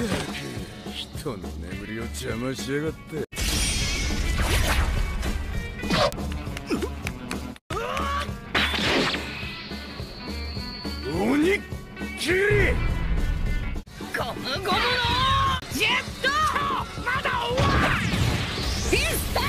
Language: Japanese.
人の眠りを邪魔しやがって。鬼キリゴムゴムのジェット！まだ終わらん！ピスタ